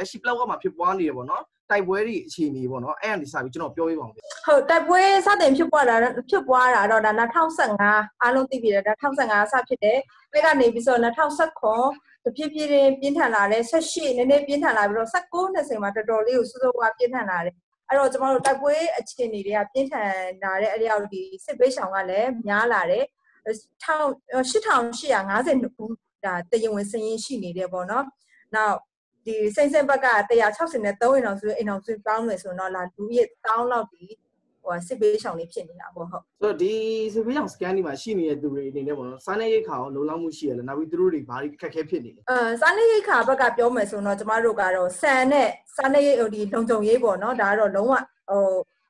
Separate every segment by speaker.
Speaker 1: လက်ရှိ platform မှာဖြစ်ပွားနေတယ်ပေါ့နော်တိုက်ပွဲတွေအခြေအနေပေါ့နော်အဲ့အနေစပြီးကျွန်တော်ပြောပြပါဦးဗျ
Speaker 2: ဟုတ်တိုက်ပွဲစတင်ဖြစ်ပွားတာဖြစ်ပွားတာတော့ဒါ2015အားလုံးသိပြီဒါ2015စဖြစ်တယ်အဲ့ကနေပြီးဆို2019တဖြည်းဖြည်းချင်းပြင်းထန်လာတယ်18နည်းနည်းပြင်းထန်လာပြီးတော့19 20မှာတော်တော်လေးကိုစူးစမ်းဝါပြင်းထန်လာတယ်အဲ့တော့ကျမတို့တိုက်ပွဲအခြေအနေတွေကပြင်းထန်လာတဲ့အလျောက်ဒီစစ်ပေးဆောင်ကလည်းများလာတယ်8852ခုဒါတရင်ဝင်စရင်ရှိနေတယ်ပေါ့နော်။နောက် ဒီစိမ့်စင်ဘက်က163အိမ်အောင်စုအိမ်အောင်စုပေါင်းမယ်ဆိုတော့လာလူရဲ့တောင်းလောက်ဒီဟိုစစ်ပေးဆောင်လေးဖြစ်နေတာပေါ့ဟုတ်
Speaker 1: ဆိုတော့ဒီစစ်ပေးဆောင် scan ဒီမှာရှိနေတဲ့သူတွေအနေနဲ့ပေါ့နော်စားနေရိတ်ခါရောလုံလောက်မှုရှိရလဲနောက်ပြီးသူတို့တွေဘာတွေခက်ခဲဖြစ်နေလဲ
Speaker 2: အဲစားနေရိတ်ခါဘက်ကပြောမယ်ဆိုတော့ကျမတို့ကတော့ဆန်နဲ့စားနေရိတ်ဟိုဒီလုံခြုံရေးပေါ့နော်ဒါကတော့လုံးဝဟို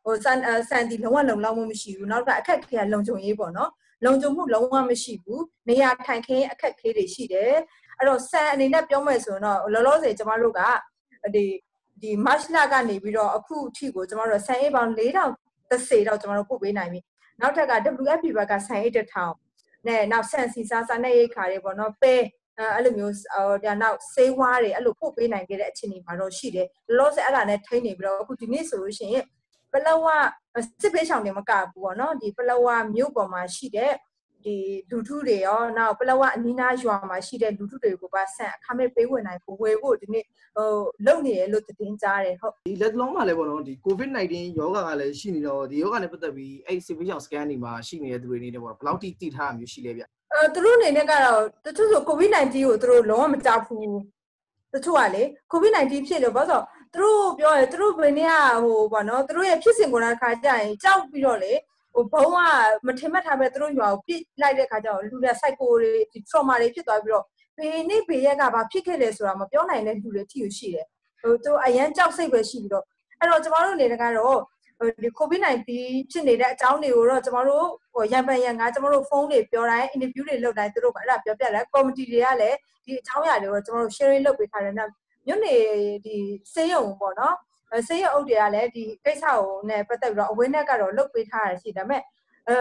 Speaker 2: ဟိုဆန်ဆန်ဒီလုံးဝလုံလောက်မှုမရှိဘူးနောက်တစ်ခါအခက်ခဲလုံခြုံရေးပေါ့နော်လုံခြုံမှုလုံးဝမရှိဘူးနေရာထိုင်ခင်းအခက်ခဲတွေရှိတယ် အဲ့တော့ဆန်အနေနဲ့ပြောမယ်ဆိုတော့လောလောဆယ်ကျမတို့ကဒီဒီ march လကနေပြီးတော့အခုအထိကိုကျမတို့ဆန်အေးပေါင်း4000 30တော့ကျမတို့ပို့ပေးနိုင်ပြီနောက်ထပ်က WFP ဘက်ကဆန်အေး1000နဲ့နောက်ဆန်စီစားစားနဲ့ရိတ်ခါတွေပေါ့နော်ပဲအဲ့လိုမျိုးဟိုဒါနောက်ဆေးဝါးတွေအဲ့လိုပို့ပေးနိုင်ခဲ့တဲ့အခြေအနေမှာတော့ရှိတယ်လောလောဆယ်အဲ့ဒါနဲ့ထိန်းနေပြီးတော့အခုဒီနေ့ဆိုလို့ရှိရင်ပလဝစစ်ပေးဆောင်တွေမကဘူးပေါ့နော်ဒီပလဝမြို့ပေါ်မှာရှိတဲ့ ဒီလူထုတွေရောနောက်ပလဝအနီးနားရွာမှာရှိတဲ့လူထုတွေကိုပါဆန်အခမဲ့ပေးဝင်နိုင်ဖို့ဝယ်ဖို့ဒီနေ့ဟိုလုပ်နေရလို့တင်ကြားတယ်ဟုတ်
Speaker 1: ဒီလက်လုံးမှာလည်းပေါ့နော်ဒီ covid-19 ယောဂါကလည်းရှိနေတော့ဒီယောဂါနဲ့ပတ်သက်ပြီးအဲ့စစ်ပေးဆောင် scan ဒီမှာရှိနေတဲ့သူတွေအနေနဲ့ပေါ့ဘယ်လောက်တိတိထားမျိုးရှိလဲဗျ
Speaker 2: အဲသူတို့အနေနဲ့ကတော့တချို့ဆို covid-19 ကိုသူတို့လုံးဝမကြောက်ဘူးတချို့ကလေ covid-19 ဖြစ်လို့ဘာလို့သူတို့ပြောရသူတို့ဘယ်နေ့ကဟိုပေါ့နော်သူတို့ရဲ့ဖြစ်စဉ်ကိုယ်ခါကြရင်ကြောက်ပြီးတော့လေ ဟိုဘုံကမထင်မှတ်ထားပဲသူတို့ရွာကိုပြစ်လိုက်တဲ့ခါကျတော့လူတွေ psycho တွေဒီ trauma တွေဖြစ်သွားပြီးတော့ဘေးနေ့ဘေးရက်ကဘာဖြစ်ခဲ့လဲဆိုတာမပြောနိုင်တဲ့လူတွေထီကိုရှိတယ်ဟိုသူအရန်ကြောက်စိတ်ပဲရှိပြီးတော့အဲ့တော့ကျမတို့အနေနဲ့ကတော့ဒီ covid-19 ဖြစ်နေတဲ့အကြောင်းတွေကိုတော့ကျမတို့ဟိုရန်ပန်ရန်ကကျမတို့ဖုန်းတွေပြောတိုင်း interview တွေလုပ်တိုင်းသူတို့ကအဲ့ဒါပြောပြတယ် committee တွေကလည်းဒီအကြောင်းအရာတွေကိုကျမတို့ sharing လုပ်ပေးထားတယ်နောက်မြို့နယ်ဒီစေးရုံပေါ့နော် စေးရုံအုပ်တွေကလည်းဒီကိစ္စကိုနဲ့ပတ်သက်ပြီးတော့ awareness ကတော့လုပ်ပေးထားရရှိဒါပေမဲ့အဲ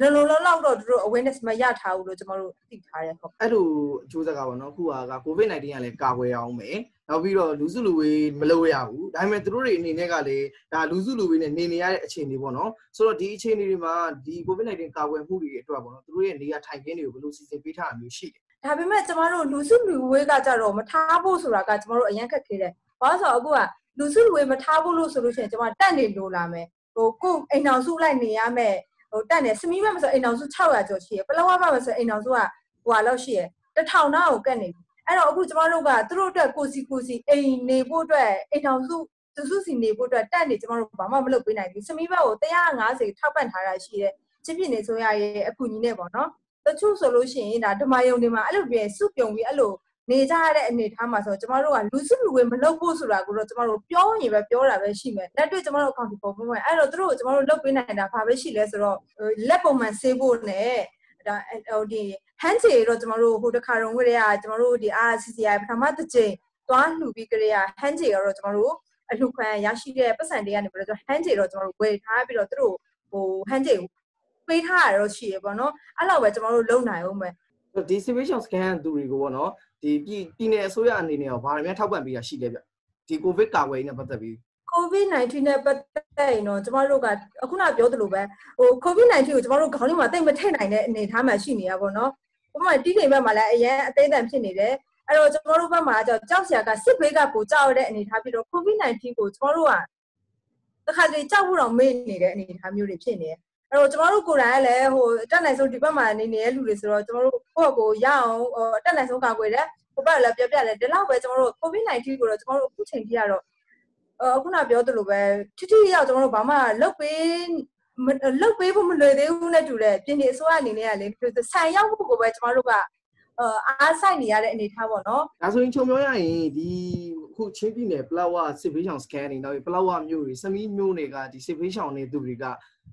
Speaker 2: လုံလုံလောက်တော့သူတို့ awareness မရထားဘူးလို့ကျမတို့သိထားတယ်ဟုတ်
Speaker 1: အဲ့လိုအကျိုးဆက်ကပေါ့နော်အခုက covid-19 ကလည်းကာကွယ်အောင်မယ်နောက်ပြီးတော့လူစုလူဝေးမလုပ်ရဘူးဒါပေမဲ့သူတို့တွေအနေနဲ့ကလည်းဒါလူစုလူဝေးနဲ့နေနေရတဲ့အခြေအနေပေါ့နော်ဆိုတော့ဒီအခြေအနေတွေမှာဒီ covid-19 ကာကွယ်မှုတွေအတွက်ပေါ့နော်သူတို့ရဲ့နေရာထိုင်ခင်းတွေကိုဘယ်လိုစီစဉ်ပေးထားတာမျိုးရှိလဲ
Speaker 2: ဒါပေမဲ့ကျမတို့လူစုလူဝေးကကြတော့မထားဖို့ဆိုတာကကျမတို့အရင်ခက်ခဲတယ်။ဘာလို့ဆိုတော့အခုက လူစုလူဝေးမထားဖို့လို့ဆိုလို့ရှိရင်ကျမတက်နေလို့လာမယ်။ဟိုကိုအိမ်အောင်စုလိုက်နေရမယ်။ဟိုတက်နေစမီးဘက်မဆိုအိမ်အောင်စု600ကျော်ရှိရယ်။ပလောဝဘက်မဆိုအိမ်အောင်စုကဟိုဟာလောက်ရှိရယ်။တစ်ထောင်နာကိုကတ်နေပြီ။အဲ့တော့အခုကျမတို့ကသူတို့အတွက်ကိုစီကိုစီအိမ်နေဖို့အတွက်အိမ်အောင်စုသူစုစီနေဖို့အတွက်တက်နေကျမတို့ဘာမှမလုပ်ပေးနိုင်ဘူး။စမီးဘက်ကို150ထောက်ပံ့ထားတာရှိတယ်။ချင်းပြင်းနေဆိုရရဲ့အကူညီနဲ့ပေါ့နော်။တချို့ဆိုလို့ရှိရင်ဒါဓမ္မယုံတွေမှာအဲ့လိုပြင်စုပြုံပြီးအဲ့လို နေကြရတဲ့အနေထားမှာဆိုကျမတို့ကလူစုလူဝေးမလုပ်ဖို့ဆိုတာကိုတော့ကျမတို့ပြောရင်ပဲပြောတာပဲရှိမယ်လက်တွေ့ကျမတို့ account ပေါ်ပုံမှန်အဲ့တော့သူတို့ကျမတို့လုပ်ပေးနိုင်တာဘာပဲရှိလဲဆိုတော့လက်ပုံမှန်ဆေးဖို့နဲ့ဒါဟိုဒီ hand ချေတော့ကျမတို့ဟိုတစ်ခါတော့ကလေးကကျမတို့ဒီ RCCI ပထမတစ်ချိန်သွားလှူပြီးကလေးက hand ချေတော့ကျမတို့အလှခံရရှိတဲ့ပတ်စံတွေကနေပြီးတော့ hand ချေတော့ကျမတို့ဝယ်ထားပြီးတော့သူတို့ဟို hand ချေပေးထားရတော့ရှိရပေါ့နော်အဲ့လောက်ပဲကျမတို့လုံနိုင်အောင်မယ်
Speaker 1: ဒီ situation scan သူတွေကိုပေါ့နော် ဒီပြည်ပြည်နယ်အစိုးရအနေနဲ့ရောဘာတွေများထောက်ပံ့ပေးရရှိလဲဗျဒီ covid ကာကွယ်ရေးနဲ့ပတ်သက်ပြီး
Speaker 2: COVID-19 နဲ့ပတ်သက်ရင်တော့ကျမတို့ကအခုနပြောသလိုပဲဟို COVID-19 ကိုကျမတို့ခေါင်းထဲမှာတိတ်မထည့်နိုင်တဲ့အနေအထားမှာရှိနေရပါတော့။ဥပမာတီးတိမ်ဘက်မှာလည်းအရင်အသေးအံဖြစ်နေတယ်။အဲ့တော့ကျမတို့ဘက်မှာကြောက်ကြောက်စရာကစစ်ဘေးကပိုကြောက်ရတဲ့အနေအထားပြီးတော့ COVID-19 ကိုကျမတို့ကတခါတလေကြောက်ဖို့တော့မေ့နေတဲ့အနေအထားမျိုးတွေဖြစ်နေတယ်။ အဲ့တော့ကျမတို့ကိုယ်တိုင်ကလည်းဟိုတက်နိုင်ဆုံးဒီဘက်မှာနေနေတဲ့လူတွေဆိုတော့ကျမတို့ကိုယ့်ကိုရအောင်ဟိုတက်နိုင်ဆုံးကာကွယ်တယ်။ဟိုဘက်လည်းပြပြတယ်ဒီလောက်ပဲကျမတို့ COVID-19 ကိုတော့ကျမတို့အခုချိန်ကြီးကတော့အခုနပြောသလိုပဲထိထိရောက်ကျွန်တော်တို့ဘာမှလုတ်ပေးလုတ်ပေးဖို့မလွယ်သေးဘူးနဲ့တူတယ်ပြင်ဒီအစိုးရအနေနဲ့ကလေဆန်ရောက်ဖို့ကိုပဲကျွန်တော်တို့ကအားဆိုင်နေရတဲ့အနေထားပေါ့နော်
Speaker 1: ဒါဆိုရင်ခြုံပြောရရင်ဒီအခုချင်းပြည်နယ်ပလောဝစစ်ဖေးရှောင် scan နေတော့ပလောဝမြို့တွေစမီးမြို့တွေကဒီစစ်ဖေးရှောင်နေသူတွေက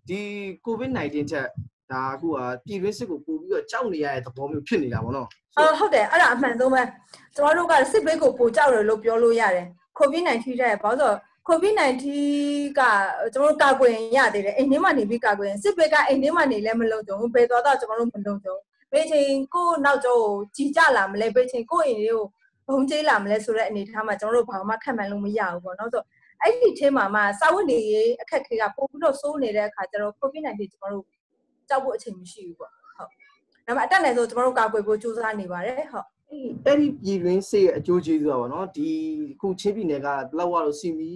Speaker 1: ဒီ covid-19 ချက်ဒါအခုကပြည်တွင်းစစ်ကိုပို့ပြီးတော့ကြောက်နေရတဲ့သဘောမျိုးဖြစ်နေတာပေါ့နော်
Speaker 2: အော်ဟုတ်တယ်အဲ့ဒါအမှန်ဆုံးပဲကျွန်တော်တို့ကစစ်ဘေးကိုပိုကြောက်တယ်လို့ပြောလို့ရတယ် COVID-19 တဲ့ဘာလို့ဆို COVID-19 ကကျွန်တော်တို့ကာကွယ်ရသေးတယ်အိမ်ထဲမှာနေပြီးကာကွယ်ရင်စစ်ဘေးကအိမ်ထဲမှာနေလဲမလုံကြဘူးဘယ်သွားတော့ကျွန်တော်တို့မလုံကြဘူးဘယ်ချိန်ကိုနောက်ကျောကိုကြီးကြလာမလဲဘယ်ချိန်ကိုအိမ်လေးကိုဟဘုံကျေးလာမလဲဆိုတဲ့အနေအထားမှာကျွန်တော်တို့ဘာမှခံမှန်းလို့မရဘူးပေါ့နော်ဆို အဲ့ဒီထဲမှာမှစာဝတ်နေရေးအခက်အခဲကပို့ပြီးတော့စိုးနေတဲ့အခါကျတော့ COVID-19 ကျွန်တော်တို့ကြောက်ဖို့အချိန်မရှိဘူးပေါ့ဟုတ်ဒါပေမဲ့အတက်နိုင်ဆုံးကျွန်တော်တို့ကာကွယ်ဖို့ကြိုးစားနေပါတယ်ဟုတ်
Speaker 1: အဲ့ဒီပြည်တွင်းစေရဲ့အကျိုးကျေးဇူးอ่ะဗောနော်ဒီခုချင်းပြည်နယ်ကဘလောက်ကတော့စီမီ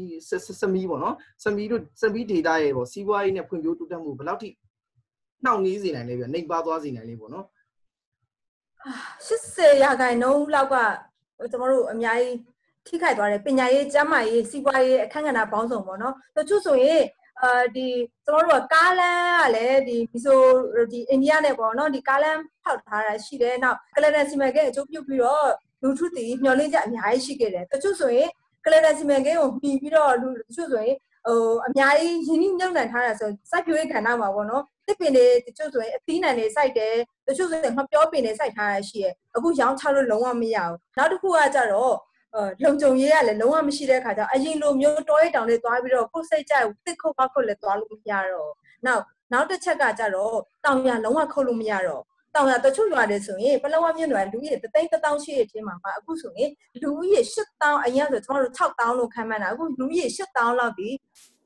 Speaker 1: စမီဗောနော်စမီတို့စမီဒေတာရဲ့ဗောစီးပွားရေးနဲ့ဖွံ့ဖြိုးတိုးတက်မှုဘယ်လောက်ထိနှောင့်နှေးစေနိုင်လဲပြနှိပ်ပါသွားစေနိုင်လဲဗောနော်
Speaker 2: 80ရာခိုင်နှုန်းလောက်ကကျွန်တော်တို့အများကြီး ထိခိုက်သွားတယ်ပညာရေးကျန်းမာရေးစီးပွားရေးအခက်အခဲပေါင်းစုံပေါ့နော်တချို့ဆိုရင်အာဒီကျွန်တော်တို့ကကားလမ်းကလည်းဒီမီဆိုဒီအိန္ဒိယနဲ့ပေါ့နော်ဒီကားလမ်းဖောက်ထားတာရှိတယ်နောက်ကလန်စီမံကိန်းအကျိုးပြုပြီးတော့လူထုတည်မျှော်လင့်ချက်အများကြီးရှိခဲ့တယ်တချို့ဆိုရင်ကလန်စီမံကိန်းကိုမှီပြီးတော့လူတချို့ဆိုရင်ဟိုအများကြီးရင်းနှီးမြှုပ်နှံထားတာဆိုစိုက်ပျိုးရေးကဏ္ဍမှာပေါ့နော်တစ်ပင်တွေတချို့ဆိုရင်အသီးနှံတွေစိုက်တယ်တချို့ဆိုရင်ငပြောပင်တွေစိုက်ထားရရှိရအခုရောင်းချလို့လုံးဝမရဘူးနောက်တစ်ခုကကြတော့အဲ လုံကြုံရေးကလည်းလုံးဝမရှိတဲ့ခါကျအရင်လိုမျိုးတောရေးတောင်တွေသွားပြီးတော့ကိုယ်စိတ်ကြိုက်တစ်ခုတ်ပောက်ခုတ်လည်းသွားလို့မရတော့နောက်နောက်တစ်ချက်ကကြတော့တောင်ရလုံးဝခုတ်လို့မရတော့တောင်ရတချို့ရွာတွေဆိုရင်ပလောဝမြင့်ရွာလူကြီးတသိန်းတထောင်ရှိရဲ့အချင်းမှာအခုဆိုရင်လူကြီး8000အရင်ဆိုကျွန်တော်တို့6000လို့ခံမှန်းတာအခုလူကြီး8000လောက်ဒီ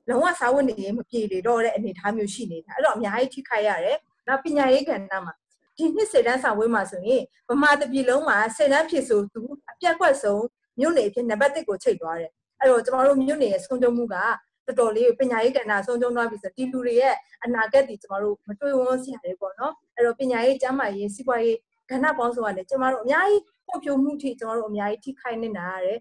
Speaker 2: လုံးဝစာဝတ်နေရေးမပြေလေတော့တဲ့အနေအထားမျိုးရှိနေတာအဲ့တော့အများကြီးထိခိုက်ရတယ်နောက်ပညာရေးကဏ္ဍမှာဒီနှစ်စေတန်းစာဝေးမှာဆိုရင်ဗမာတပြည်လုံးမှာစေတန်းဖြစ်ဆိုသူအပြတ်ကွက်ဆုံး မြို့နယ်ဖြစ်နံပါတ်1ကိုချိန်သွားတယ်အဲ့တော့ကျွန်တော်တို့မြို့နယ်ရဲ့ဆုံးရှုံးမှုကတော်တော်လေးပညာရေးကဏ္ဍဆုံးရှုံးသွားပြီဆိုဒီလူတွေရဲ့အနာဂတ်ဒီကျွန်တော်တို့မတွေးဝန်းစရာတွေပေါ့နော်အဲ့တော့ပညာရေးကျန်းမာရေးစီးပွားရေးကဏ္ဍပေါင်းစုံကလည်းကျွန်တော်တို့အများကြီးဖွံ့ဖြိုးမှုထိကျွန်တော်တို့အများကြီးထိခိုက်နေတာရတယ်